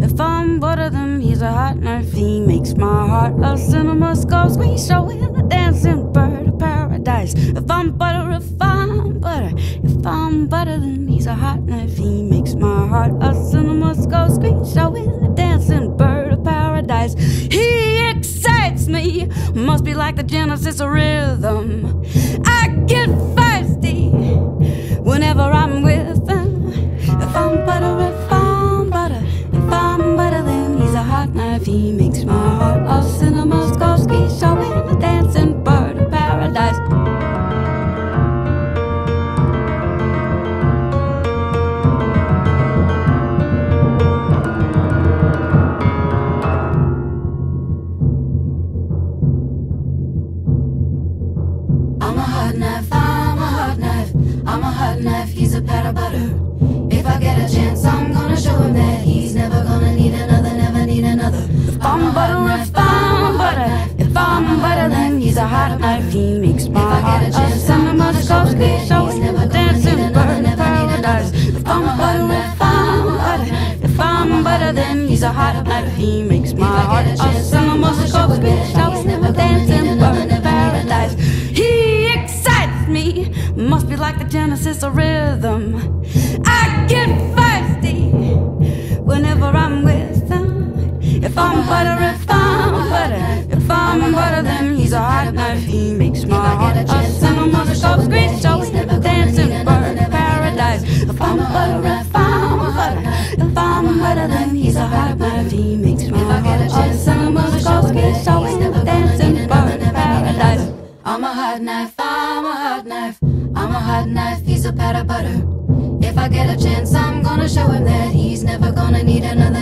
If I'm butter than he's a hot knife. He makes my heart a CinemaScope screen showing a dancing bird of paradise. If I'm butter, if I'm butter, if I'm butter than he's a hot knife. He makes my heart a CinemaScope screen showing a dancing bird of paradise. He excites me, must be like the genesis of rhythm. Makes my heart a CinemaScope screen showing a dancing bird of paradise. I'm a hot knife, I'm a hot knife, I'm a hot knife, he's a pat butter. I'm he's a hot knife. He makes my heart a CinemaScope screen showing a dancing bird of paradise. He excites me, must be like the genesis of rhythm. I get thirsty whenever I'm with him. If I'm butter, if I'm butter, if I'm butter, then he's a hot knife. He makes my heart a cinema scope screen showing a dancing bird of paradise. If I'm butter, heart a cinema scope screen showing a dancing bird paradise. I'm a hot knife, I'm a hot knife, I'm a hot knife, he's a pat of butter. If I get a chance, I'm gonna show him that he's never gonna need another,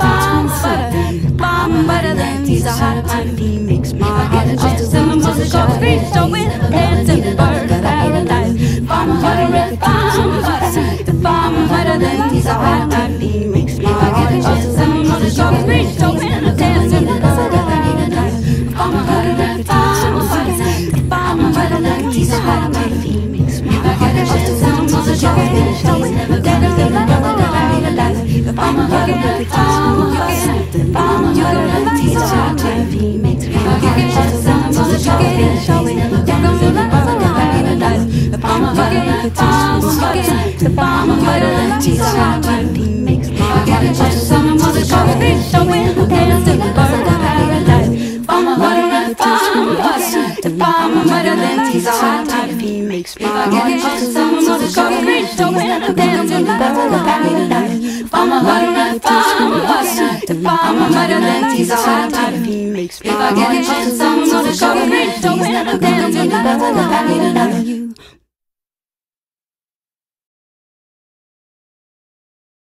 I'm butter, if I'm butter, then he's a hot butter. He makes my heart a cinema shows me showing a dancing bird of paradise. If I'm butter, if I'm butter, if I'm butter, then he's a hot butter. He makes my heart a cinema shows me showing a dancing dancing bird of paradise. If I'm butter, if I'm butter, if I'm butter, then he's a hot butter. He makes my heart a cinema shows me showing a dancing bird of paradise. If I'm butter, if I'm butter, if I'm butter, then he's a hot butter. He makes my heart a cinema shows me showing a dancing bird of paradise. If I'm butter, if I'm if I'm butter, then he's a hot butter. He makes my heart a cinema shows me showing a dancing bird of paradise.